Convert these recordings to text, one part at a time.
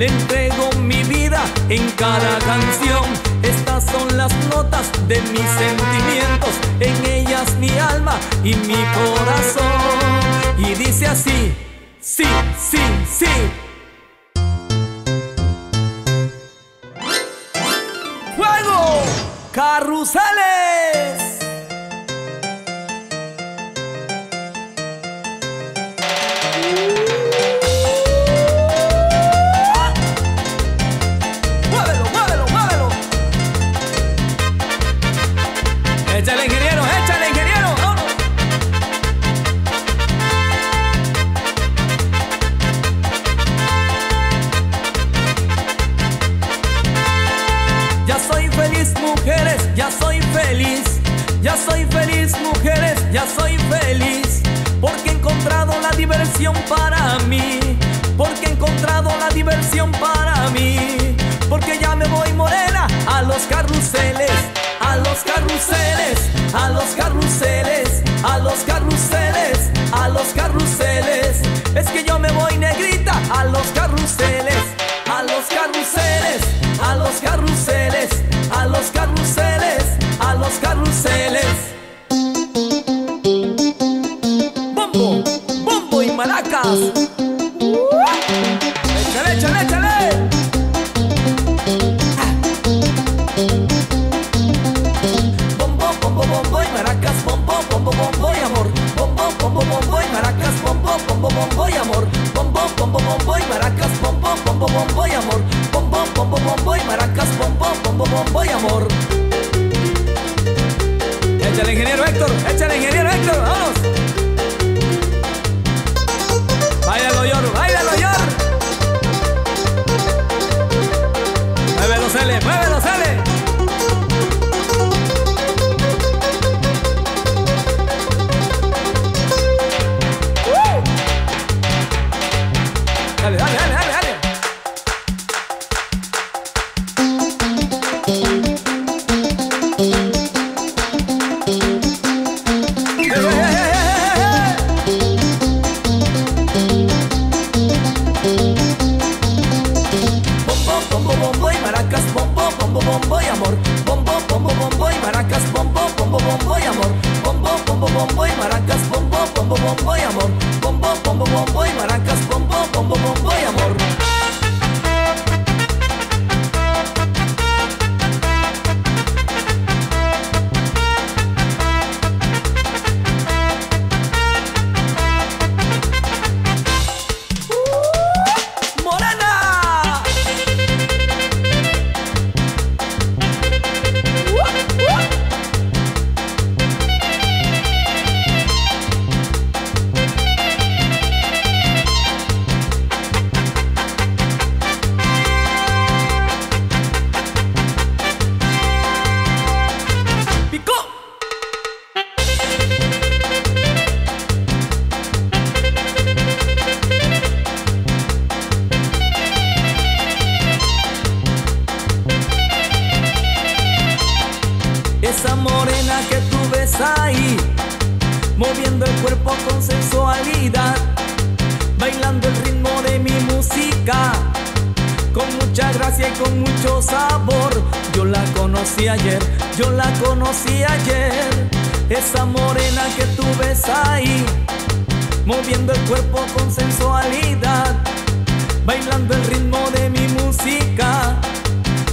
le entrego mi vida en cada canción. Estas son las notas de mis sentimientos, en ellas mi alma y mi corazón. Y dice así, sí, sí, sí. ¡Fuego! ¡Carruseles! Ya soy feliz, mujeres, ya soy feliz. Porque he encontrado la diversión para mí. Porque he encontrado la diversión para mí. Porque ya me voy morena a los carruseles, a los carruseles, a los carruseles, a los carruseles, a los carruseles. Bombo, y amor. Bombo, bombo, bombo y maracas, bombo, bombo, bombo y amor. Bombo, bombo, bombo y maracas, bombo, bombo, bombo y amor. Bombo, bombo, bombo y maracas, y con mucho sabor. Yo la conocí ayer, yo la conocí ayer. Esa morena que tú ves ahí, moviendo el cuerpo con sensualidad, bailando el ritmo de mi música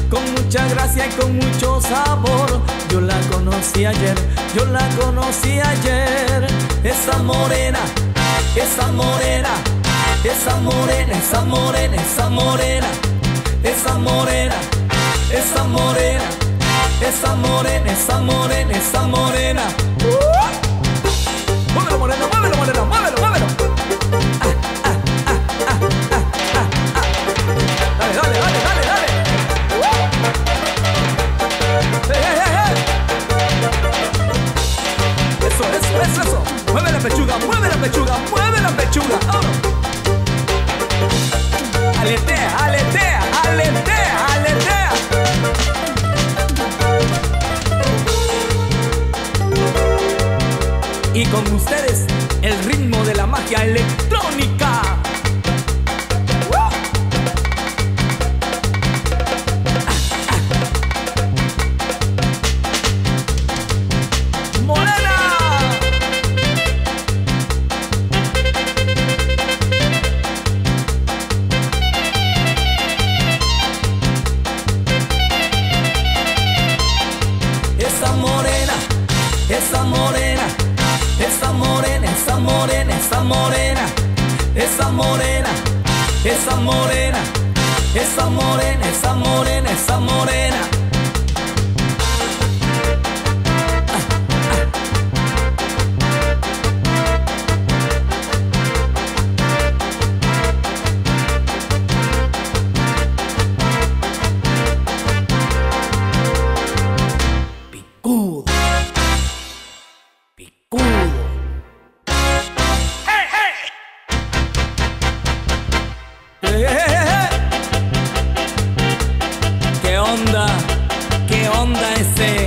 con mucha gracia y con mucho sabor. Yo la conocí ayer, yo la conocí ayer. Esa morena, esa morena, esa morena, esa morena, esa morena, esa morena, esa morena, esa morena, esa morena, esa morena. ¡Uh! Muévelo, morena, muévelo, morena, muévelo, muévelo. Dale, dale, dale, dale, dale. ¡Eh, eh, eh, eh! Eso, eso, eso. Mueve la pechuga, mueve la pechuga, mueve la pechuga. Aletea, aletea, aletea, Y con ustedes, el ritmo de la magia electrónica. morena, esa morena, esa morena, esa morena, esa morena. onda, qué onda ese.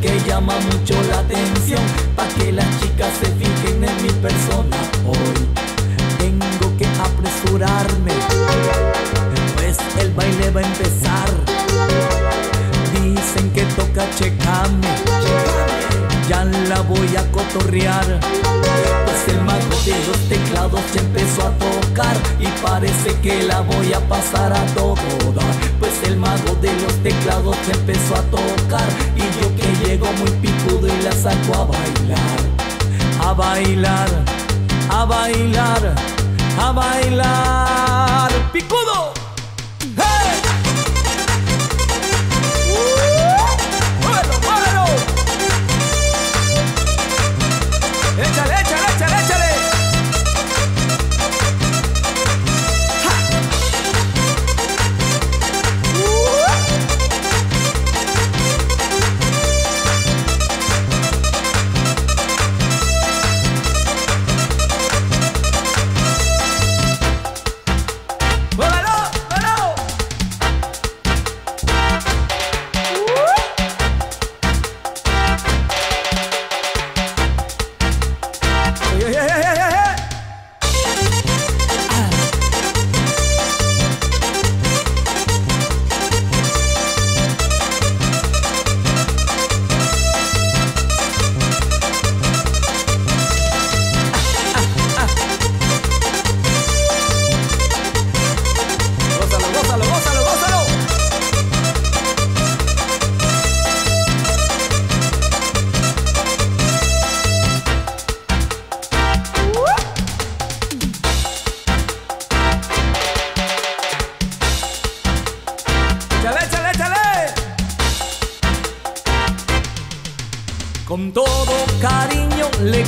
que llama mucho la atención Pa' que las chicas se fijen en mi persona Hoy. Tengo que apresurarme Pues el baile va a empezar. Dicen que toca checarme Ya la voy a cotorrear. Pues el mago de los teclados siempre y parece que la voy a pasar a todo dar. Pues el mago de los teclados se empezó a tocar y yo que llego muy picudo y la saco a bailar, a bailar, a bailar, a bailar.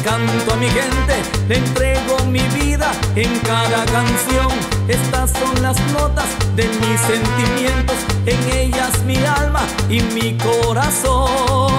canto a mi gente, le entrego mi vida en cada canción. Estas son las notas de mis sentimientos, en ellas mi alma y mi corazón.